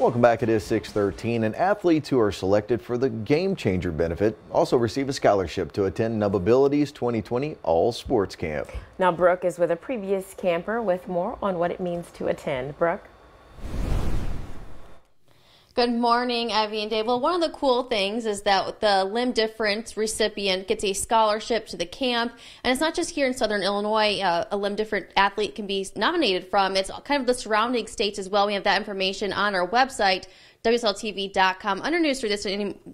Welcome back. It is 613 and athletes who are selected for the Game Changer benefit also receive a scholarship to attend NubAbility's 2020 All Sports Camp. Now Brooke is with a previous camper with more on what it means to attend. Brooke? Good morning, Evie and Dave. Well, one of the cool things is that the limb difference recipient gets a scholarship to the camp, and it's not just here in Southern Illinois. Uh, a limb different athlete can be nominated from. It's kind of the surrounding states as well. We have that information on our website. WSILTV.com under news through this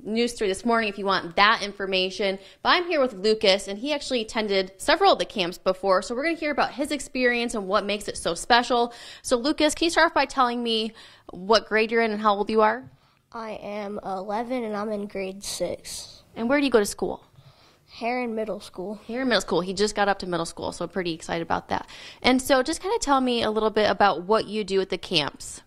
news through this morning if you want that information. But I'm here with Lucas, and he actually attended several of the camps before, so we're going to hear about his experience and what makes it so special. So, Lucas, can you start off by telling me what grade you're in and how old you are? I am 11 and I'm in grade six. And where do you go to school? Herrin Middle School. Herrin Middle School. He just got up to middle school, so I'm pretty excited about that. And so, just kind of tell me a little bit about what you do at the camps.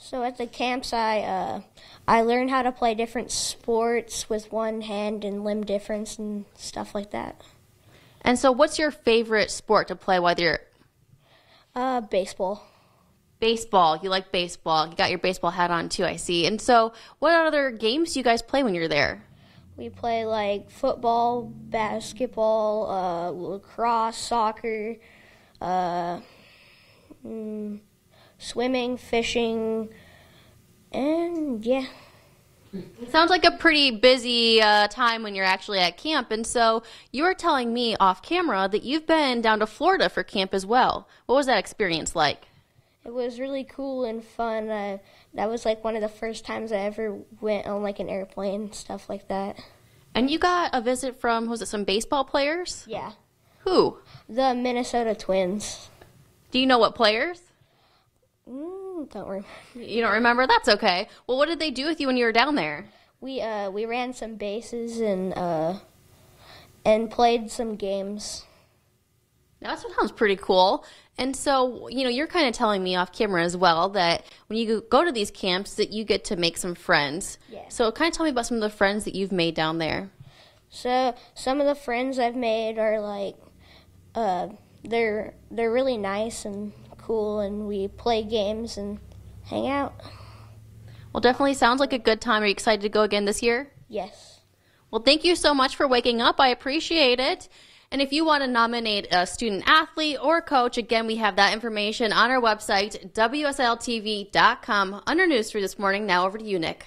So at the camps, I uh, I learned how to play different sports with one hand and limb difference and stuff like that. And so, what's your favorite sport to play? Whether you're uh, baseball. Baseball. You like baseball. You got your baseball hat on too, I see. And so, what other games do you guys play when you're there? We play like football, basketball, uh, lacrosse, soccer, uh, mm, swimming, fishing, and yeah. Sounds like a pretty busy uh, time when you're actually at camp. And so you were telling me off camera that you've been down to Florida for camp as well. What was that experience like? It was really cool and fun. Uh, that was like one of the first times I ever went on like an airplane, and stuff like that. And you got a visit from, was it some baseball players? Yeah. Who? The Minnesota Twins. Do you know what players? Mm, don't remember. You don't remember? That's okay. Well, what did they do with you when you were down there? We uh we ran some bases and uh and played some games. Now, that sounds pretty cool. And so, you know, you're kind of telling me off camera as well that when you go to these camps that you get to make some friends. Yeah. So, kind of tell me about some of the friends that you've made down there. So, some of the friends I've made are like uh they're they're really nice and cool and we play games and hang out. Well, definitely sounds like a good time. Are you excited to go again this year? Yes. Well, thank you so much for waking up. I appreciate it. And if you want to nominate a student athlete or coach, again, we have that information on our website, WSILTV.com, under news through this morning. Now over to you, Nick.